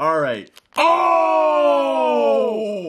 All right. Oh!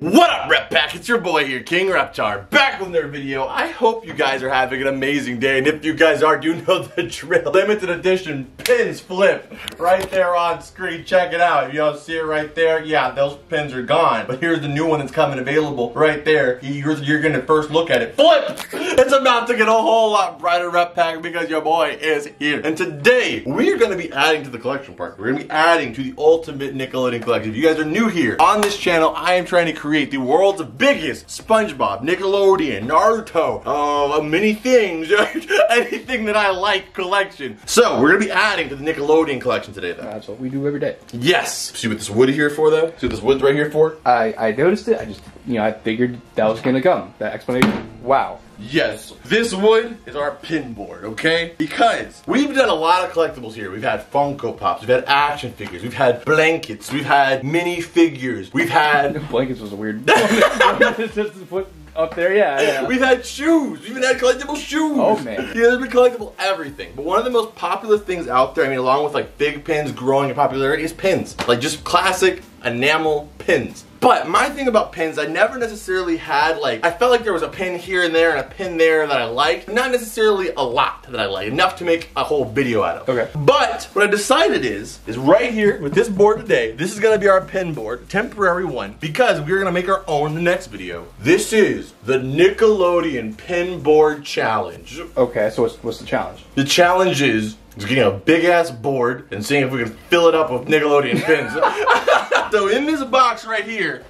What up, Rep Pack? It's your boy here, King Reptar, back with another video. I hope you guys are having an amazing day, and if you guys are, you know the drill. Limited edition pins flip right there on screen. Check it out. If y'all see it right there, yeah, those pins are gone. But here's the new one that's coming available right there. You're, you're gonna first look at it. Flip! It's about to get a whole lot brighter, Rep Pack, because your boy is here. And today, we're gonna be adding to the collection part. We're gonna be adding to the ultimate Nickelodeon collection. If you guys are new here, on this channel, I am trying to create the world's biggest SpongeBob, Nickelodeon, Naruto, uh, many things, anything that I like collection. So, we're gonna be adding to the Nickelodeon collection today, though. That's what we do every day. Yes! See what this wood here for, though? See what this wood's right here for? I, I noticed it. I just, you know, I figured that was gonna come. That explanation. Wow. Yes, this wood is our pin board, okay? Because we've done a lot of collectibles here. We've had Funko Pops, we've had action figures, we've had blankets, we've had mini figures, we've had Blankets was a weird. just to put up there, yeah, yeah. We've had shoes. We've even had collectible shoes. Oh, man. Yeah, there's been collectible everything. But one of the most popular things out there, I mean, along with like big pins growing in popularity, is pins. Like just classic enamel pins. But my thing about pins, I never necessarily had like, I felt like there was a pin here and there and a pin there that I liked. Not necessarily a lot that I liked, enough to make a whole video out of. Okay. But what I decided is, is right here with this board today, this is gonna be our pin board, temporary one, because we're gonna make our own in the next video. This is the Nickelodeon Pin Board Challenge. Okay, so what's, what's the challenge? The challenge is just getting a big ass board and seeing if we can fill it up with Nickelodeon pins. so in this box right here,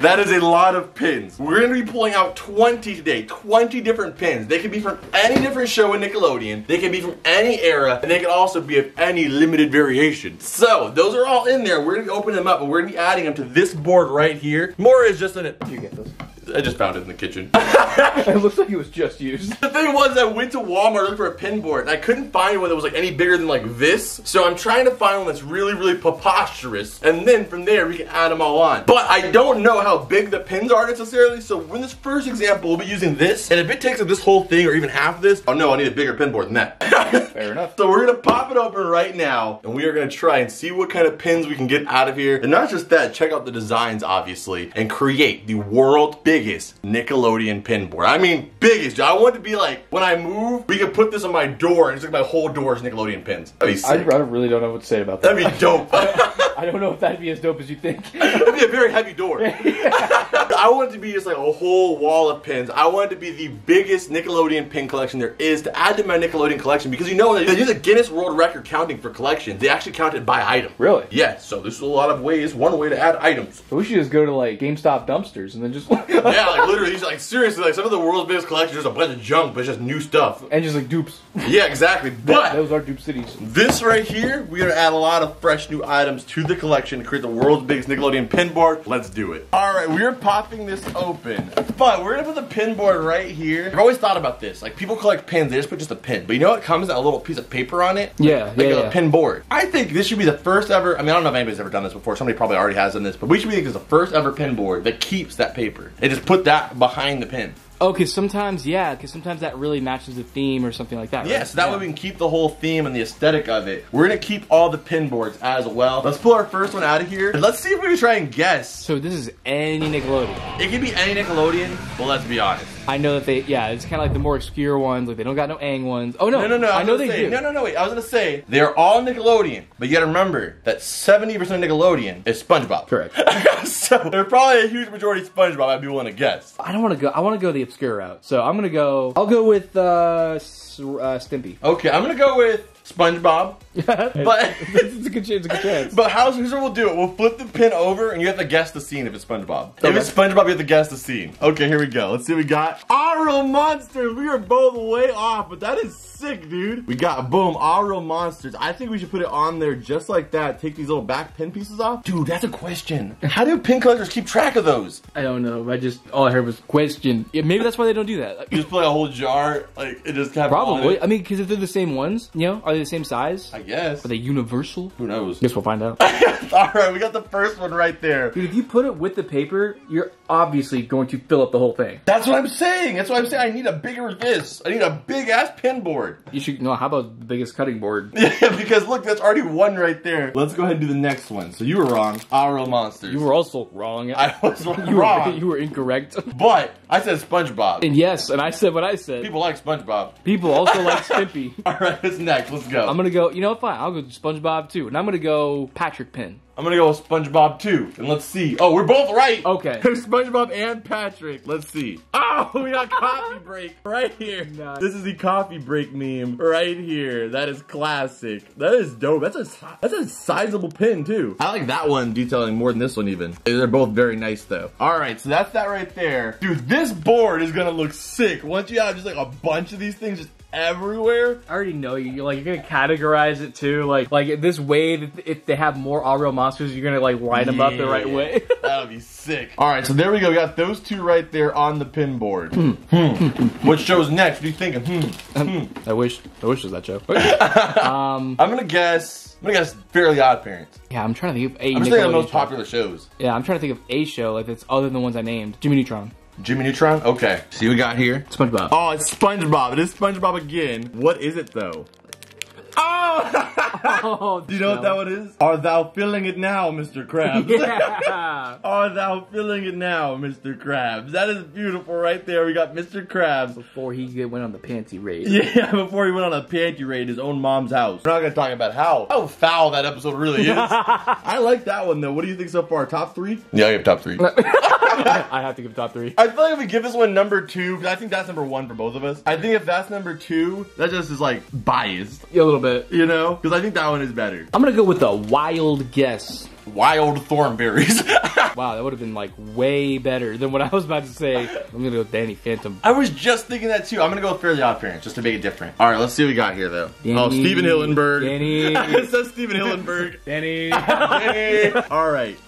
that is a lot of pins. We're gonna be pulling out 20 today, 20 different pins. They can be from any different show in Nickelodeon, they can be from any era, and they can also be of any limited variation. So, those are all in there. We're gonna opening them up, and we're gonna be adding them to this board right here. More is just in it. You get this. I just found it in the kitchen. it looks like it was just used. The thing was, I went to Walmart looking for a pin board, and I couldn't find one that was like any bigger than like this. So I'm trying to find one that's really, really preposterous, and then from there we can add them all on. But I don't know how big the pins are necessarily. So in this first example, we'll be using this, and if it takes up this whole thing or even half of this, oh no, I need a bigger pin board than that. Fair enough. So we're gonna pop it open right now, and we are gonna try and see what kind of pins we can get out of here. And not just that, check out the designs, obviously, and create the world's biggest Nickelodeon pin board. I mean, biggest. I want it to be like, when I move, we can put this on my door, and it's like my whole door is Nickelodeon pins. That'd be I, sick. I really don't know what to say about that. That'd be dope. I don't know if that'd be as dope as you think. That'd be a very heavy door. I want it to be just like a whole wall of pins. I want it to be the biggest Nickelodeon pin collection there is to add to my Nickelodeon collection because you know they do a Guinness World Record counting for collections. They actually count it by item. Really? Yes. So this is a lot of ways. One way to add items. We should just go to like GameStop dumpsters and then just Yeah, like literally, these- like seriously, like some of the world's biggest collections, there's a bunch of junk, but it's just new stuff. and just like dupes. Yeah, exactly. That, But those are dupe cities. This right here, we're gonna add a lot of fresh new items to the collection to create the world's biggest Nickelodeon pin board. Let's do it. All right, we're popping this open. But we're gonna put the pin board right here. I've always thought about this. Like people collect pins, they just put just a pin. But you know what comes with a little piece of paper on it? Yeah, Like yeah, a yeah. pin board. I think this should be the first ever. I mean, I don't know if anybody's ever done this before. Somebody probably already has done this, but we should be the first ever pin board that keeps that paper. And just put that behind the pin. Oh, because sometimes, yeah, because sometimes that really matches the theme or something like that. Right? Yes, that way we can keep the whole theme and the aesthetic of it. We're gonna keep all the pin boards as well. Let's pull our first one out of here. Let's see if we can try and guess. So this is any Nickelodeon. It could be any Nickelodeon, but let's be honest. I know that they, yeah, it's kind of like the more obscure ones. Like they don't got no Aang ones. Oh no, No, no, no. I, was know they say, do. No, no, no. Wait. I was gonna say they're all Nickelodeon, but you gotta remember that seventy percent of Nickelodeon is SpongeBob. Correct. so they're probably a huge majority SpongeBob. I'd be willing to guess. I don't want to go. I want to go the obscure route. So I'm gonna go. I'll go with uh, uh Stimpy. Okay, I'm gonna go with SpongeBob. but it's a good chance. It's a good chance. But how's here's what we'll do it. We'll flip the pin over and you have to guess the scene if it's SpongeBob. If it's SpongeBob, you have to guess the scene. Okay, here we go. Let's see what we got. Our real monsters. We are both way off, but that is sick, dude. We got boom, our real monsters. I think we should put it on there just like that. Take these little back pin pieces off. Dude, that's a question. How do pin collectors keep track of those? I don't know. I just all I heard was question. Yeah, maybe that's why they don't do that. You just play a whole jar, like it just have Probably. I mean, because if they're the same ones, you know, are they the same size? I guess. Are they universal? Who knows? Guess we'll find out. All right, we got the first one right there. Dude, if you put it with the paper, you're obviously going to fill up the whole thing. That's what I'm saying. That's what I'm saying. I need a bigger this. I need a big ass pin board. You should no. How about the biggest cutting board? Yeah, because look, that's already one right there. Let's go ahead and do the next one. So you were wrong. Our real monsters. You were also wrong. I was you were, wrong. you were incorrect. but I said SpongeBob. and yes, and I said what I said. People like SpongeBob. People also like Stimpy. All right, what's next? Let's go. I'm gonna go. You know what? Fine. I'll go SpongeBob too, and I'm gonna go Patrick Pin. I'm gonna go with SpongeBob too, and let's see. Oh, we're both right. Okay. There's SpongeBob and Patrick. Let's see. Oh, we got coffee break right here. Nice. This is the coffee break meme right here. That is classic. That is dope. That's a that's a sizable pin too. I like that one detailing more than this one even. They're both very nice though. All right, so that's that right there, dude. This board is gonna look sick once you have just like a bunch of these things just everywhere. I already know you. You're like you're gonna categorize it too, like like this way. That if they have more all real monsters, you're gonna like line them up the right way. That'll be sick. All right, so there we go. We got those two right there on the pin board. Hmm. What shows next? What are you thinking? Hmm. I wish. I wish it was that show. um. I'm gonna guess. I'm gonna guess Fairly Odd Parents. Yeah, I'm trying to think of a. I'm just thinking of the most show. popular shows. Yeah, I'm trying to think of a show like that's other than the ones I named. Jimmy Neutron, Jimmy Neutron. Okay. See what we got here. SpongeBob. Oh, it's SpongeBob. It is SpongeBob again. What is it though? Oh! Oh, Do you know what that one is? Are thou feeling it now, Mr. Krabs? Yeah. Are thou feeling it now, Mr. Krabs? That is beautiful right there. We got Mr. Krabs. Before he went on the panty raid. Yeah, before he went on a panty raid at his own mom's house. We're not gonna talk about how how foul that episode really is. I like that one though. What do you think so far? Top three? Yeah, I have top three. I have to give top three. I feel like if we give this one number two, because I think that's number one for both of us. I think if that's number two, that just is like biased, Yeah, a little bit. you know? Because I think that one is better. I'm gonna go with a wild guess. Wild Thornberrys. Wow, that would have been like way better than what I was about to say. I'm gonna go with Danny Phantom. I was just thinking that too. I'm gonna go with Fairly Odd Parents just to make it different. All right, let's see what we got here though. Danny- oh, Stephen Hillenburg. Danny. it says Stephen Hillenburg. Danny. Hey. All right.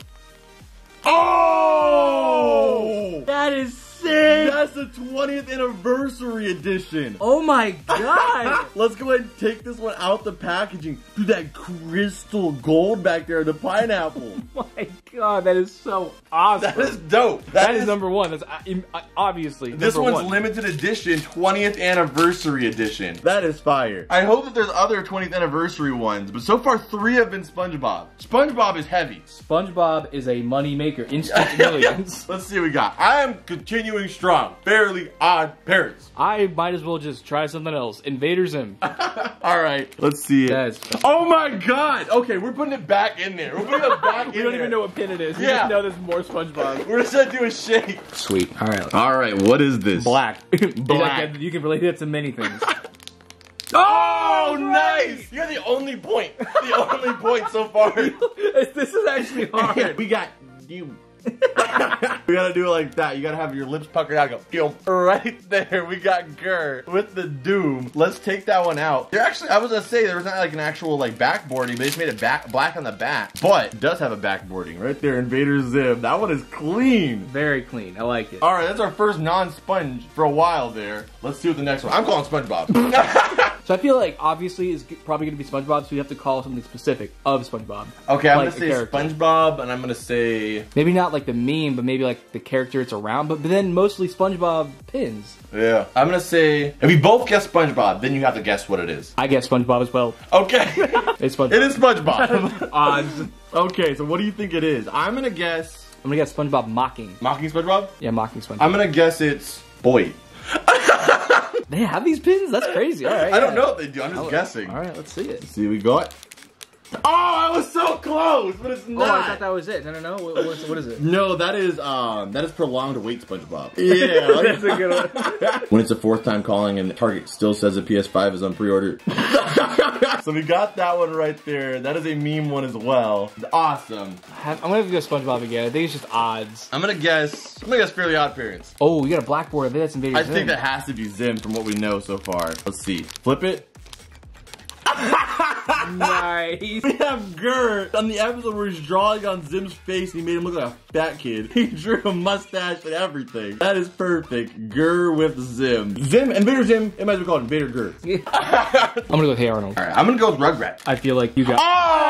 Oh! that is That's the 20th anniversary edition. Oh my god. Let's go ahead and take this one out the packaging. Dude, that crystal gold back there, the pineapple. oh my god, that is so awesome. That is dope. that is number one. That's uh, uh, obviously This one's one. limited edition, 20th anniversary edition. That is fire. I hope that there's other 20th anniversary ones, but so far three have been SpongeBob. SpongeBob is heavy. SpongeBob is a money maker. Instant millions. Let's see what we got. I am continuing strong. Fairly odd parents. I might as well just try something else. Invaders Zim. All right, let's see it. That's. Oh my god! Okay, we're putting it back in there. We're putting it back in We don't there. even know what pin it is. We Yeah. just know there's more SpongeBob. We're just gonna do a shake. Sweet. All right. All right, what is this? Black. Black. You can relate that to many things. Oh, nice! You're the only point. The only point so far. this is actually hard. we got you. we gotta do it like that. You gotta have your lips puckered out. and Go, "Phew." right there. We got GIR with the Doom. Let's take that one out. There actually, I was gonna say there was not like an actual like backboarding. They just made it back black on the back, but it does have a backboarding right there. Invader Zim. That one is clean. Very clean. I like it. All right, that's our first non-sponge for a while there. Let's see what the next one. I'm calling SpongeBob. So I feel like obviously it's probably going to be SpongeBob, so you have to call something specific of SpongeBob. okay, I'm Like gonna a say character. SpongeBob, and I'm gonna say Maybe not like the meme, but maybe like the character it's around. But, but then mostly SpongeBob pins. yeah. I'm gonna say if we both guess SpongeBob, then you have to guess what it is. I guess SpongeBob as well. Okay. It's SpongeBob. it is SpongeBob. odds. Okay, so what do you think it is? I'm gonna guess I'm gonna guess SpongeBob mocking. mocking SpongeBob. Yeah, mocking SpongeBob. I'm gonna guess it's Boyd. they have these pins. That's crazy. All right. I don't yeah. know what they do. I'm just guessing. All right, let's see it. See, we got. Oh, I was so close, but it's Oh, not. I thought that was it. No, no, no. What, what's, what is it? No, that is um that is prolonged wait SpongeBob. Yeah, That's a good one. when it's the fourth time calling and Target still says the PS5 is on pre-order. so we got that one right there. That is a meme one as well. Awesome. I'm gonna have to go SpongeBob again. I think it's just odds. I'm gonna guess. I'm gonna guess Fairly Odd Parents. Oh, we got a blackboard. I think that's Invaders I Zim. think that has to be Zim from what we know so far. Let's see. Flip it. Nice. We have GIR on the episode where he's drawing on Zim's face. He made him look like a fat kid. He drew a mustache and everything. That is perfect. GIR with Zim. Zim, Invader Zim. It might as well called Invader GIR. I'm gonna go with Hey Arnold. All right, I'm gonna go with Rugrat. I feel like you got. Oh!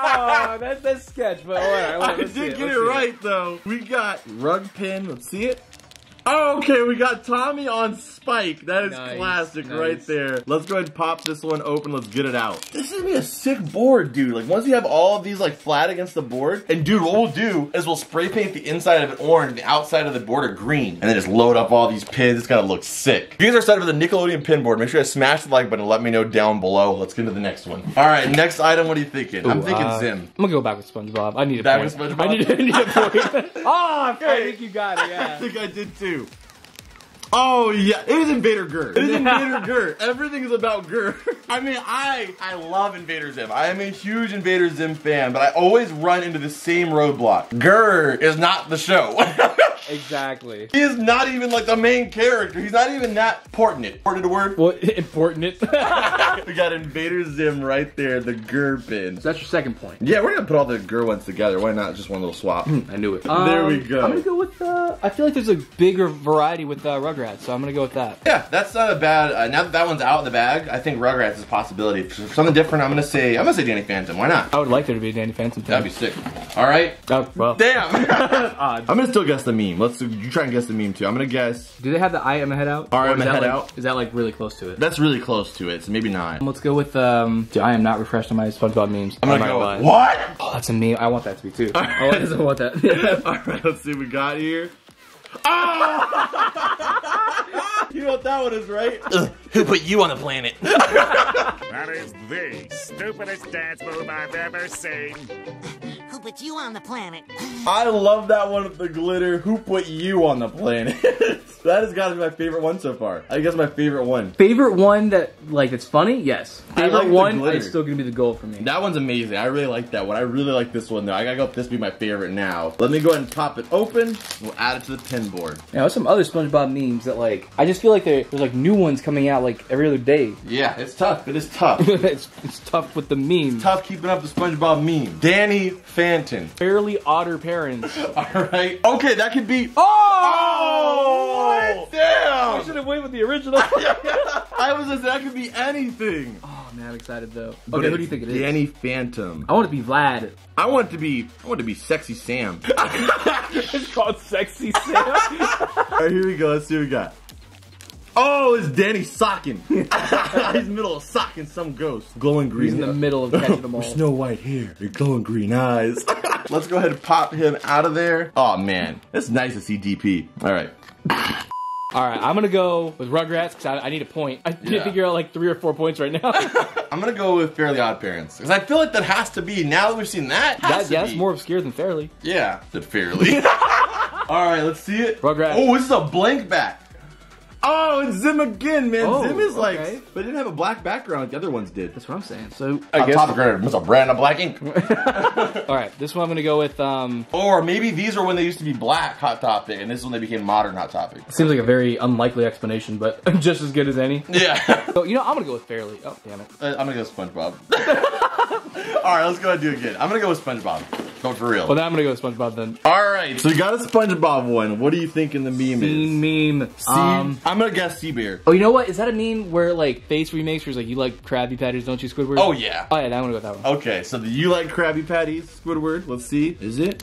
oh, that's that's sketch, but all right. I did get it right though. We got Rug Pin. Let's see it. Oh, okay, we got Tommy on Spike. That is Nice, classic nice. right there. Let's go ahead and pop this one open. Let's get it out. This is gonna be a sick board, dude. Like once you have all of these like flat against the board, and dude, what we'll do is we'll spray paint the inside of it orange, and the outside of the border green, and then just load up all these pins. It's gonna look sick. If you guys are excited for the Nickelodeon pin board, make sure to smash the like button and let me know down below. Let's get into the next one. All right, next item. What are you thinking? I'm thinking uh, Zim. I'm gonna go back with SpongeBob. I need a Back point. with SpongeBob? I need, I need a point. oh, I think you got it. Yeah. I think I did too. Oh yeah, it is Invader GIR. It is Invader GIR. Everything is about GIR. I mean, I I love Invader Zim. I am a huge Invader Zim fan, but I always run into the same roadblock. GIR is not the show. Exactly. he is not even like the main character. He's not even that important. Important a word? Well, important it. we got Invader Zim right there, the GIR pin. that's your second point. Yeah, we're gonna put all the GIR ones together. Why not just one little swap? I knew it. There we go. I'm gonna go with. Uh, I feel like there's a bigger variety with uh, Rugrats, so I'm gonna go with that. Yeah, that's not a bad. Uh, now that that one's out in the bag, I think Rugrats is a possibility. For something different, I'm gonna say I'm gonna say Danny Phantom. Why not? I would like there to be a Danny Phantom. thing. That'd be sick. All right. Oh, well. Damn. I'm gonna still guess the meme. Let's you try and guess the meme too. I'm gonna guess. Do they have the I am a head out? I am is a head like- out? Is that like really close to it? That's really close to it, so maybe not. Let's go with um. Dude, I am not refreshed on my SpongeBob memes. I'm gonna not go. lie. with- What? Oh, that's a meme. I want that to be too. I want, I want that. All right, let's see what we got here. Oh! You know what that one is, right? Who put you on the planet? That is the stupidest dance move I've ever seen. Who put you on the planet? I love that one with the glitter. Who put you on the planet? that has got to be my favorite one so far. I guess my favorite one. Favorite one that like that's funny? Yes. I Favorite like one glitter. is still gonna be the goal for me. That one's amazing. I really like that one. I really like this one though. I gotta go with this be my favorite now. Let me go ahead and pop it open. We'll add it to the pin board. Now, there's some other SpongeBob memes that like I just feel like there's like new ones coming out like every other day. Yeah, it's tough. It is tough. it's, it's tough with the memes. tough keeping up the SpongeBob meme. Danny Phantom. Fairly otter parents. Alright. Okay, that could be. Oh! Oh! Damn! I should have went with the original. I was just that could be anything. oh man, I'm excited though. But Okay, who do you think it is? Danny Phantom. I want it to be Vlad. I want it to be. I want it to be sexy Sam. it's called Sexy Sam. Alright, here we go. Let's see what we got. Oh, it's Danny socking. He's middle of socking some ghost. Glowing green. He's in the middle of catching them all. With snow white hair, your glowing green eyes. Let's go ahead and pop him out of there. Oh man, it's nice to see DP. All right. All right, I'm gonna go with Rugrats because I, I need a point. I need Yeah. to figure out like three or four points right now. I'm gonna go with Fairly Odd Parents because I feel like that has to be. Now that we've seen that, has that, to yeah, that's more obscure than Fairly. Yeah, said Fairly. All right, let's see it. Rugrats. Oh, this is a blank back. Oh, it's Zim again, man. Oh, Zim is like, okay. but it didn't have a black background like the other ones did. That's what I'm saying. So I guess. Top grader, Mr. Brand of Black Ink. all right, this one I'm gonna go with. Um, or maybe these are when they used to be black Hot Topic, and this is when they became modern Hot Topic. seems like a very unlikely explanation, but just as good as any. Yeah. So you know, I'm gonna go with Fairly. Oh damn it. Uh, I'm gonna go with SpongeBob. All right, let's go ahead and do it again. I'm gonna go with SpongeBob. Going for real. Well, then I'm gonna go with SpongeBob then. All right, so you got a SpongeBob one. What do you think in the meme is? Scene meme. See, Um, I'm gonna guess Sea Bear. oh, you know what? Is that a meme where like face remakes where it's like you like Krabby Patties, don't you, Squidward? Oh yeah. Oh yeah, I'm gonna go with that one. Okay, so do you like Krabby Patties, Squidward? Let's see. Is it?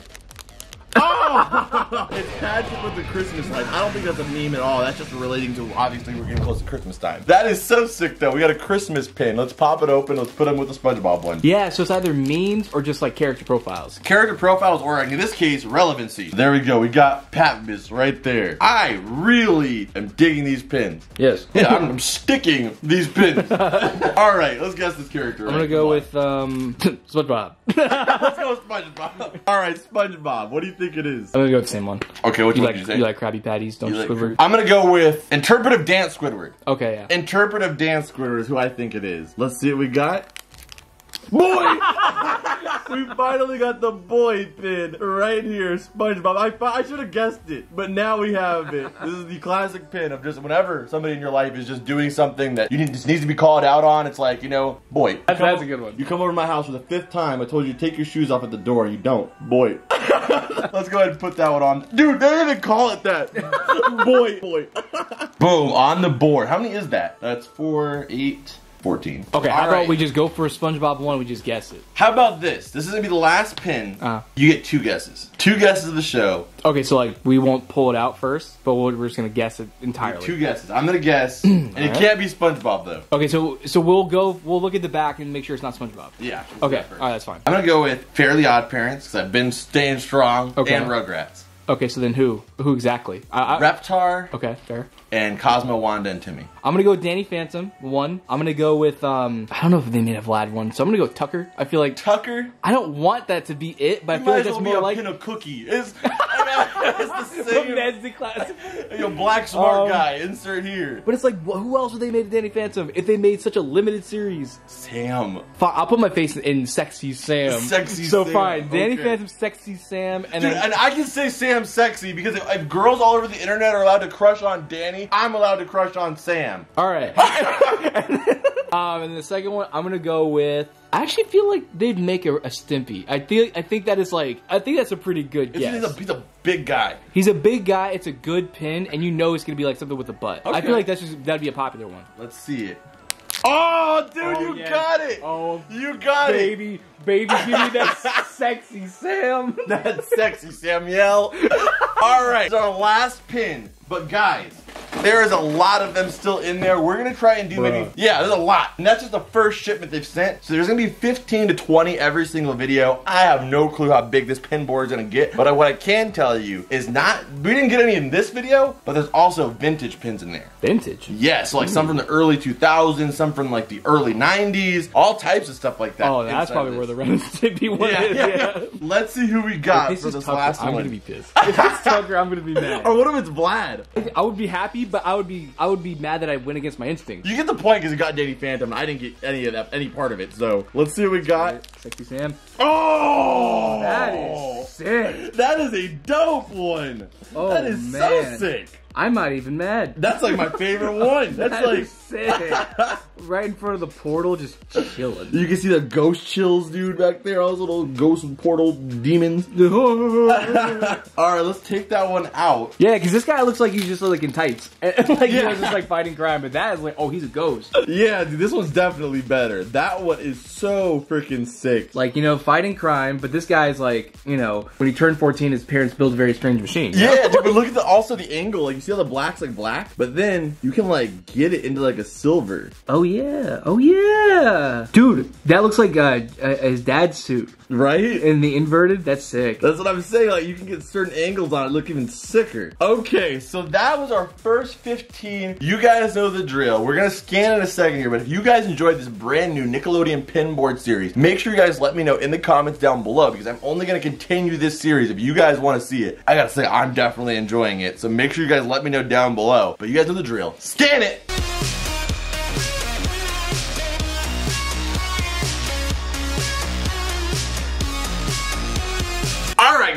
Oh! It's Patrick with the Christmas lights. I don't think that's a meme at all. That's just relating to obviously we're getting close to Christmas time. That is so sick though. We got a Christmas pin. Let's pop it open. Let's put them with the SpongeBob one. Yeah, so it's either memes or just like character profiles. Character profiles, or in this case, relevancy. There we go. We got Patmas right there. I really am digging these pins. Yes. Yeah, I'm, I'm sticking these pins. All right, let's guess this character. I'm gonna go with um SpongeBob. Let's go with SpongeBob. All right, SpongeBob. What do you think it is? Gonna go with the same one. Okay, which You one like did you say? you like Krabby Patties, don't you, You like- Squidward? I'm gonna go with interpretive dance Squidward. Okay, yeah. Interpretive dance Squidward is who I think it is. Let's see what we got. Boy! we finally got the boy pin right here, SpongeBob. I, I should have guessed it, but now we have it. This is the classic pin of just whenever somebody in your life is just doing something that you need, just needs to be called out on. It's like, you know, boy. That's- come that's o- a good one. You come over to my house for the fifth time. I told you to take your shoes off at the door. You don't. Boy. Let's go ahead and put that one on. Dude, they didn't even call it that. boy. Boy. Boom, on the board. How many is that? That's four, eight, 14. Okay, how All about right. we just go for a SpongeBob one? We just guess it. How about this? This is gonna be the last pin. Uh-huh. You get two guesses. Two guesses of the show. Okay, so like we won't pull it out first, but we're we're just gonna guess it entirely. Two guesses. I'm gonna guess, and it can't be SpongeBob though. Okay, so so we'll go. We'll look at the back and make sure it's not SpongeBob. Yeah. Okay, all right, that's fine. I'm gonna go with Fairly Odd Parents because I've been staying strong, Okay. and Rugrats. Okay, so then who? Who exactly? I, I, Reptar okay, fair. and Cosmo, Wanda, and Timmy. I'm gonna go with Danny Phantom one. I'm gonna go with um. I don't know if they made a Vlad one, so I'm gonna go with Tucker. I feel like Tucker. I don't want that to be it, but I feel like that's well be more a like of cookie. It's, it's the same. Nancy class. You black smart Um, guy. Insert here. But it's like, who else would they made Danny Phantom if they made such a limited series? Sam. Fine, I'll put my face in, in Sexy Sam. Sexy so Sam, fine, Danny okay. Phantom, Sexy Sam, and Dude, then and I can say Sam sexy because if, if girls all over the internet are allowed to crush on Danny, I'm allowed to crush on Sam. all right. um, and the second one, I'm gonna go with. I actually feel like they'd make a, a Stimpy. I think I think that is like I think that's a pretty good He's, guess. he's, a, he's a big guy. He's a big guy. It's a good pin, and you know it's gonna be like something with a butt. I feel like that's just that'd be a popular one. Let's see it. Oh, dude, Oh, you yeah. got it. Oh, You got it. baby, baby, give me that sexy Sam. That's sexy, Samuel. All right, it's our last pin. But guys, there is a lot of them still in there. We're gonna try and do maybe yeah, there's a lot, and that's just the first shipment they've sent. So there's gonna be 15 to 20 every single video. I have no clue how big this pin board is gonna get, but what I can tell you is not we didn't get any in this video, but there's also vintage pins in there. Vintage. Yeah, so like some from the early 2000s, some from like the early 90s, all types of stuff like that. Oh, that's probably this. where the Ren and Stimpy one Yeah, is. yeah, Yeah. yeah. Let's see who we got If for this this is Tucker, last I'm one. gonna be pissed. If it's Tucker, I'm gonna be mad. or what if it's Vlad? I would be happy, but I would be I would be mad that I went against my instinct. You get the point because you got Danny Phantom. I didn't get any of that, any part of it. So let's see what we got. Sexy Sam. Oh, That is sick. that is a dope one. Oh, that is man. so sick. I'm not even mad. That's like my favorite one. That's That like sick. right in front of the portal, just chilling. you can see the ghost chills, dude, back there. All those little ghost portal demons. All right, let's take that one out. Yeah, because this guy looks like he's just like in tights, and, like Yeah. he's just like fighting crime. But that is like, oh, he's a ghost. Yeah, dude, this one's definitely better. That one is so freaking sick. Like you know, fighting crime. But this guy's like, you know, when he turned 14, his parents built a very strange machine. Yeah, dude, but look at the also the angle. Like you see how the black's like black, but then you can like get it into like a silver, Oh yeah. Oh yeah. Dude, that looks like uh, his dad's suit right? in the inverted. That's sick. That's what I'm saying. Like you can get certain angles on it look even sicker. Okay, so that was our first 15. You guys know the drill. We're gonna scan in a second here, but if you guys enjoyed this brand new Nickelodeon pinboard series, make sure you guys let me know in the comments down below because I'm only gonna continue this series if you guys want to see it. I gotta say I'm definitely enjoying it, so make sure you guys let me know down below. But you guys know the drill. Scan it.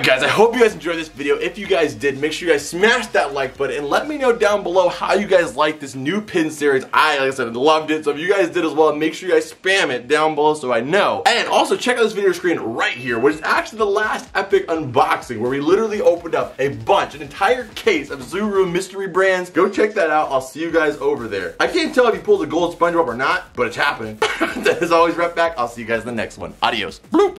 Guys, I hope you guys enjoyed this video. If you guys did, make sure you guys smash that like button and let me know down below how you guys like this new pin series. I, like I said, loved it. So if you guys did as well, make sure you guys spam it down below so I know. And also check out this video screen right here, which is actually the last epic unboxing where we literally opened up a bunch, an entire case of Zuru mystery brands. Go check that out. I'll see you guys over there. I can't tell if he pulled a gold SpongeBob or not, but it's happening. As always, right back. I'll see you guys in the next one. Adios. Bloop.